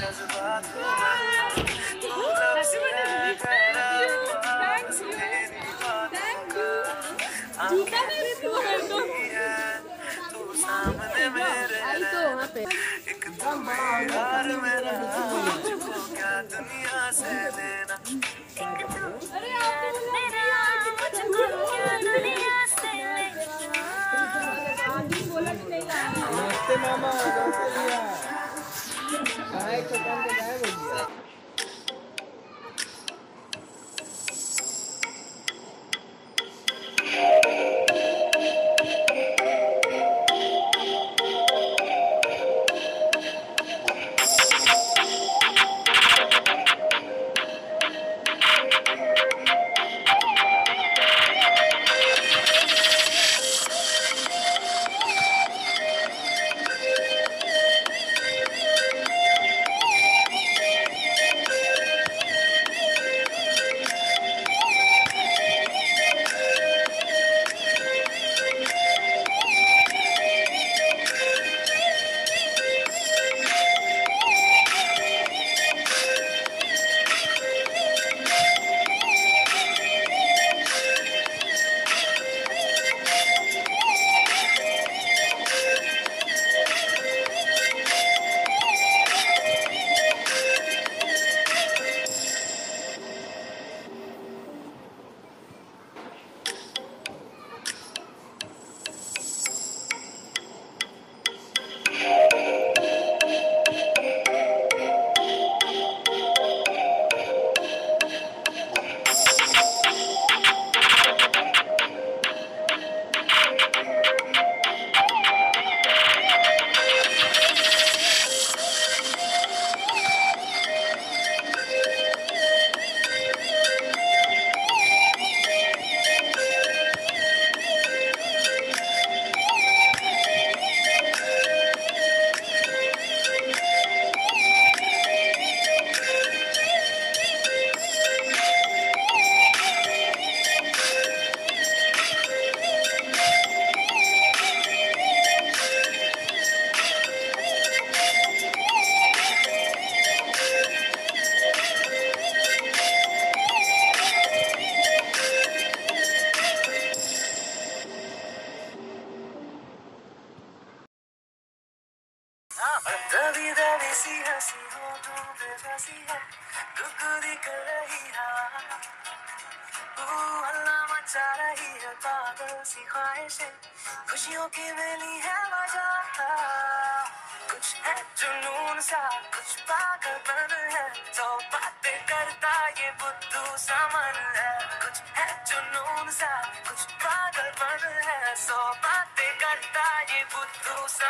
Jezebel. मचा रही है पागल सी ख्वाहिशें। खुशियों की मिली है वजह कुछ है जुनून सा, कुछ पागलपन है। तो बातें करता ये बुद्धू समन है। कुछ है जुनून सा, कुछ पागलपन है। सो बातें करता ये बुद्धू समन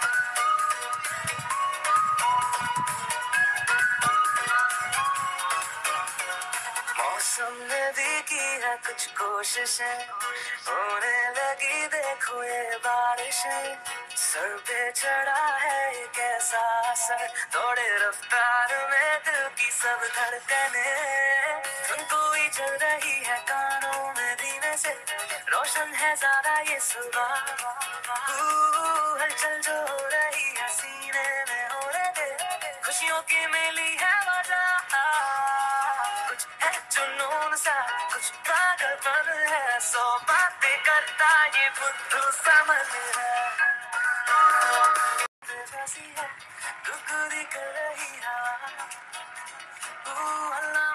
कुछ कोशिशें होने लगी, देखो ये बारिशें। सर पे चढ़ा है कैसा असर। थोड़े रफ्तार में दिल की सब धड़कने। कोई चल रही है कानों में धीमे से। रोशन है ज़्यादा ये सुबह। हलचल जो हो रही है सीने में होने दे। खुशियों की मिली कर रही हवा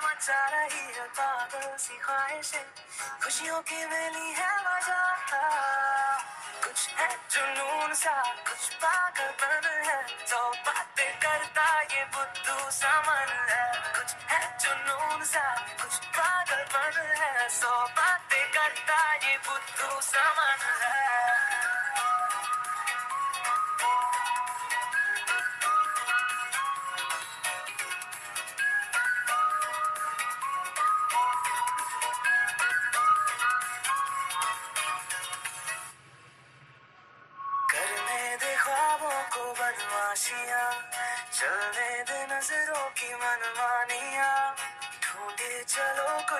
मचा रही है पागल सी ख्वाहिशें खुशियों की मिली है। मज़ा कुछ है जुनून सा, कुछ पागलपन है। तो बातें करता ये बुद्धू सामान है।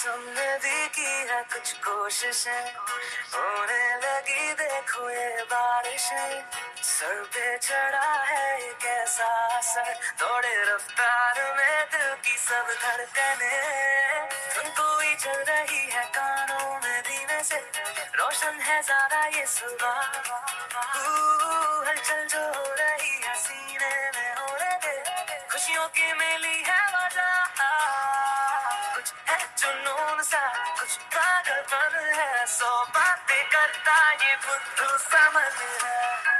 मौसम ने भी की है कुछ कोशिशें। होने लगी देखो ये बारिशें। सर पे चढ़ा है एक ऐसा असर। दौड़े रफ्तार में दिल की सब धड़कने। कोई चल रही है कानों में धीमे से। रोशन है ज़्यादा ये सुबह। हलचल जो हो रही है सीने में हो रहे खुशियों की मिली है पागलपन है सो बातें करता ये बुद्धू समझ है।